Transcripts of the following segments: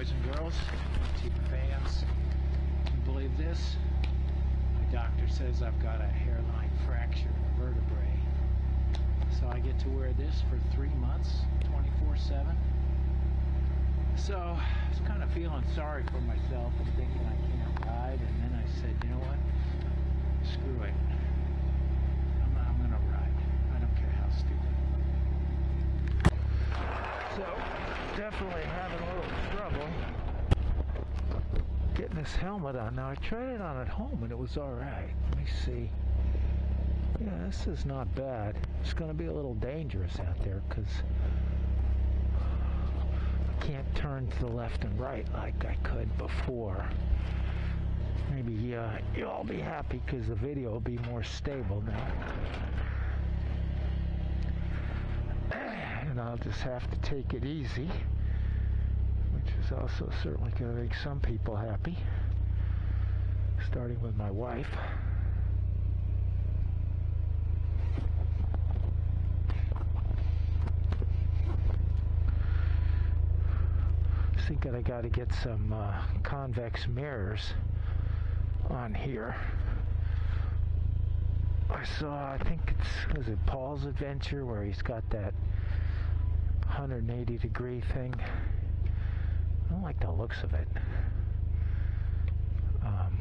boys and girls, TV fans. Can you believe this? My doctor says I've got a hairline fracture in a vertebrae. So I get to wear this for three months, 24 7. So I was kind of feeling sorry for myself and thinking I can't ride. And then I said, you know what? Screw it. I'm, I'm going to ride. I don't care how stupid. So, definitely having a little trouble getting this helmet on. Now, I tried it on at home and it was alright. Let me see. Yeah, this is not bad. It's going to be a little dangerous out there because I can't turn to the left and right like I could before. Maybe uh, you'll all be happy because the video will be more stable now. And I'll just have to take it easy, which is also certainly going to make some people happy, starting with my wife. thinking I got to get some uh, convex mirrors on here. I saw, I think it's, was it Paul's Adventure where he's got that 180 degree thing. I don't like the looks of it. Um,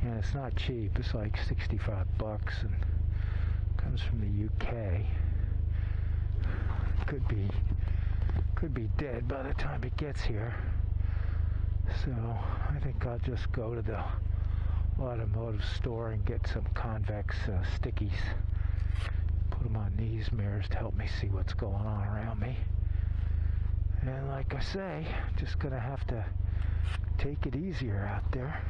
and it's not cheap. It's like 65 bucks and comes from the UK. Could be could be dead by the time it gets here. So I think I'll just go to the automotive store and get some convex uh, stickies. Put them on these mirrors to help me see what's going on around me. And like I say, just gonna have to take it easier out there,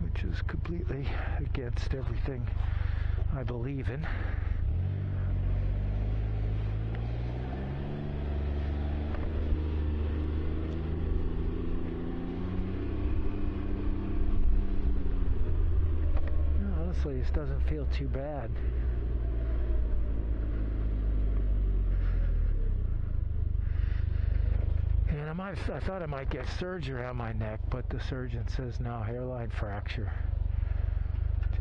which is completely against everything I believe in. honestly, this doesn't feel too bad. And I might, I thought I might get surgery on my neck, but the surgeon says no, hairline fracture.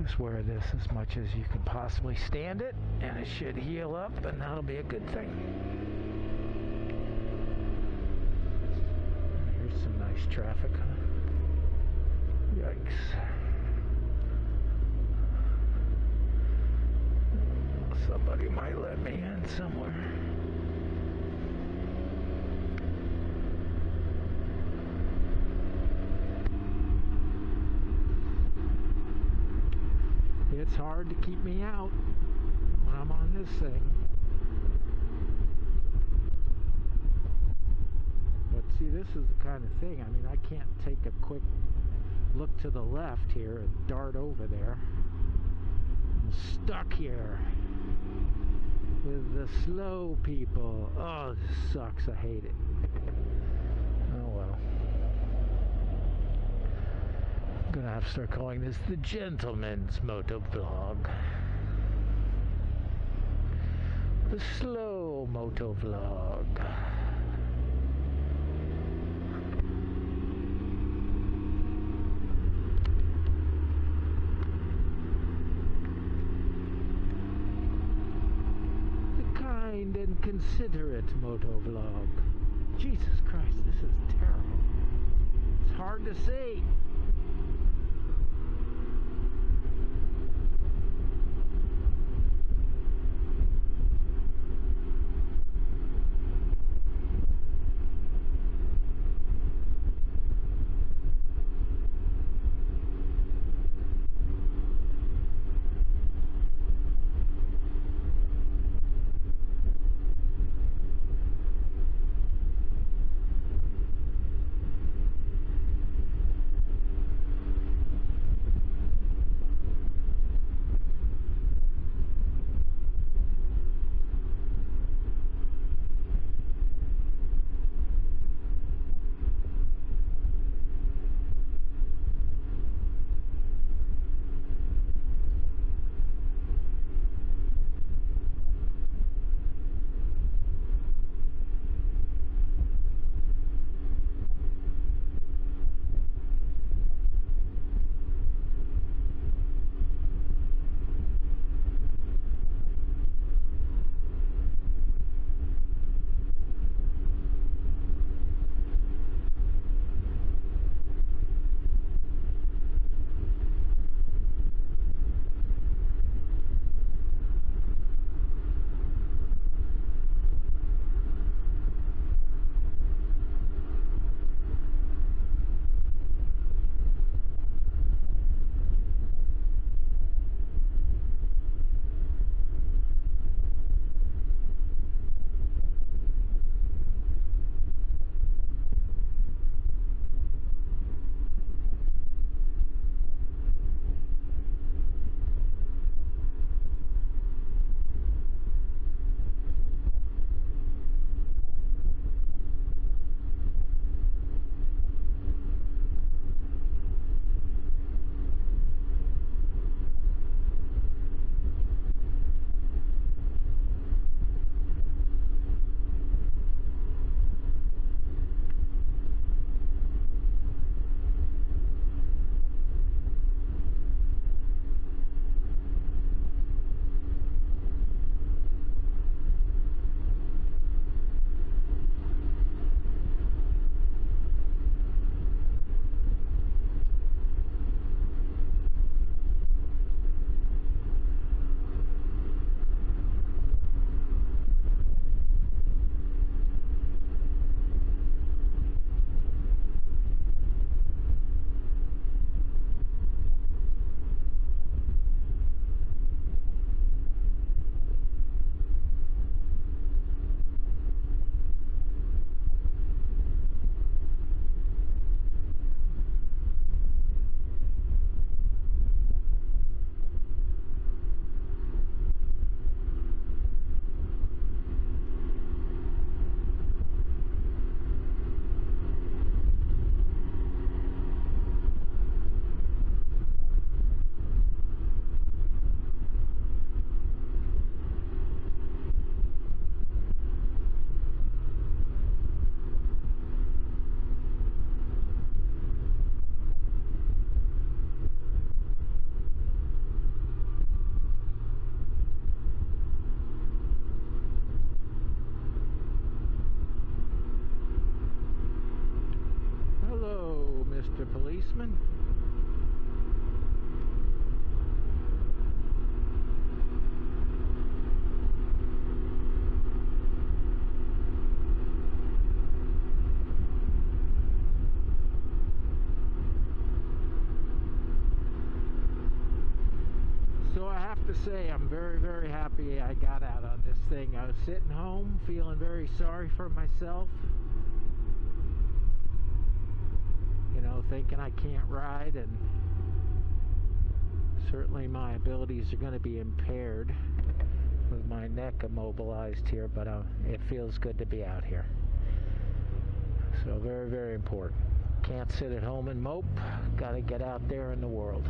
Just wear this as much as you can possibly stand it, and it should heal up, and that'll be a good thing. Here's some nice traffic, huh? Yikes. Somebody might let me in somewhere. It's hard to keep me out when I'm on this thing. But see, this is the kind of thing, I mean, I can't take a quick look to the left here and dart over there. I'm stuck here with the slow people. Oh, this sucks. I hate it. Oh well. I'm gonna have to start calling this the gentleman's moto vlog. The slow moto vlog. The kind and considerate motovlog. Jesus Christ, this is terrible. It's hard to see. Policeman? So I have to say, I'm very, very happy I got out on this thing. I was sitting home feeling very sorry for myself. You know, thinking I can't ride, and certainly my abilities are going to be impaired with my neck immobilized here, but uh, it feels good to be out here. So, very, very important. Can't sit at home and mope. Got to get out there in the world.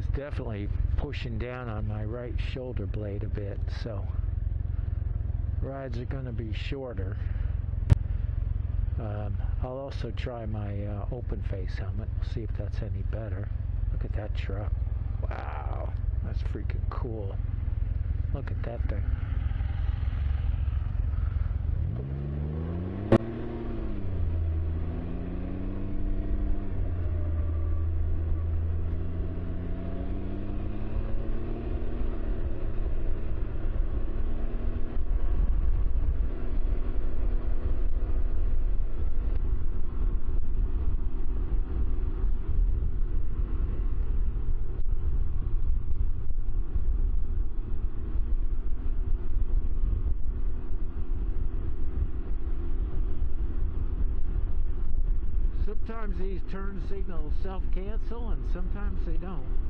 Is definitely pushing down on my right shoulder blade a bit, so rides are going to be shorter. Um, I'll also try my uh, open face helmet, we'll see if that's any better. Look at that truck. Wow, that's freaking cool. Look at that thing. Sometimes these turn signals self-cancel and sometimes they don't.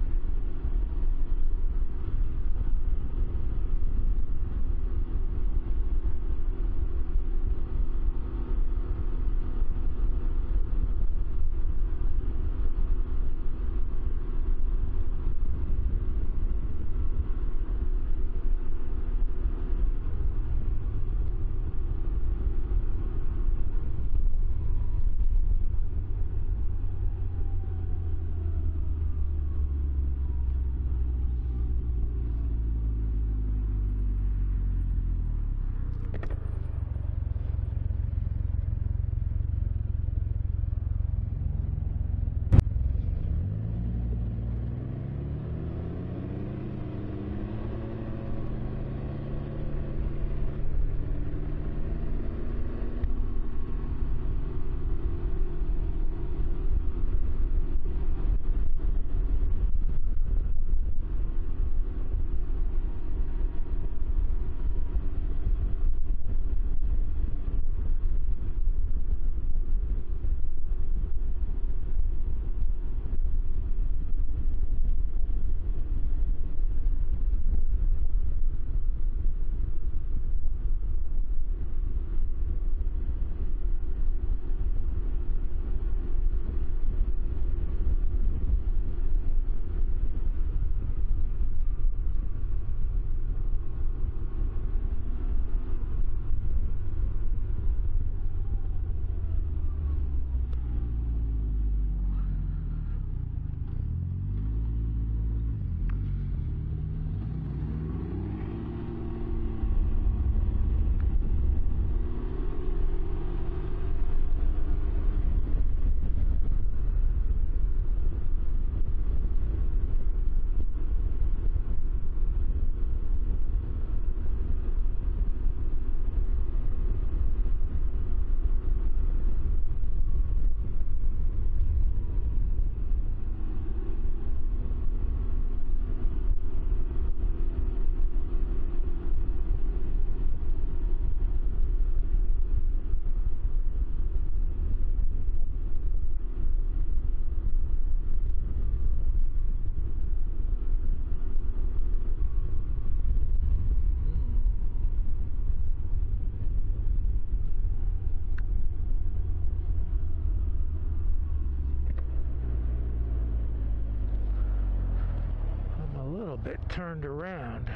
Turned around.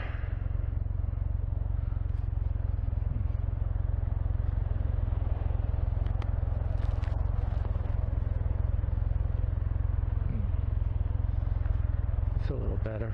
Hmm. It's a little better.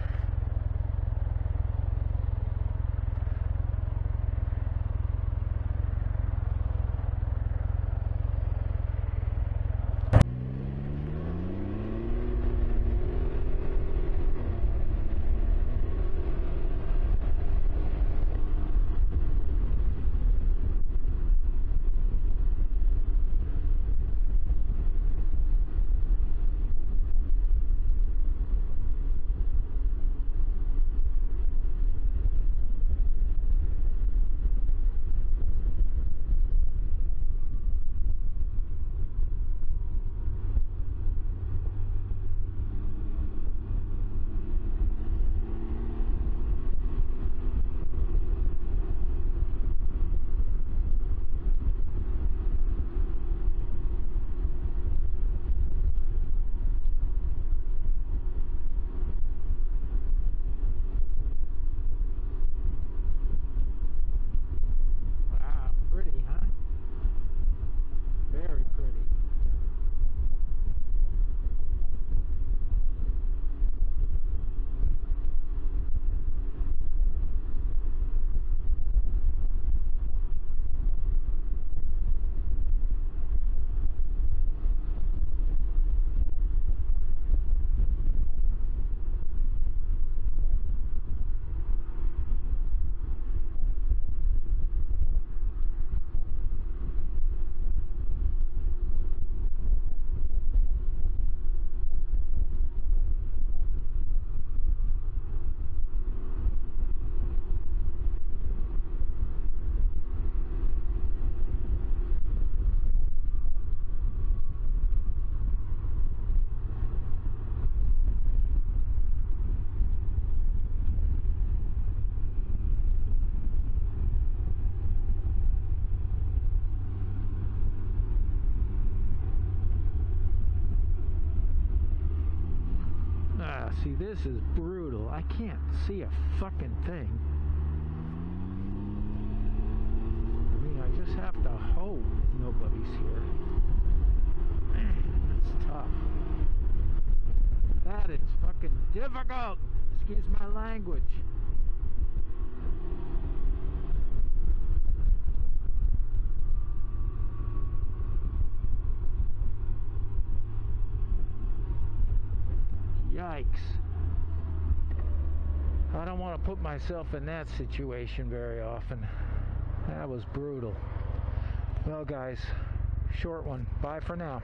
This is brutal. I can't see a fucking thing. I mean, I just have to hope nobody's here. Man, that's tough. That is fucking difficult. Excuse my language. Yikes. Want to put myself in that situation very often. That was brutal. Well, guys, short one. Bye for now.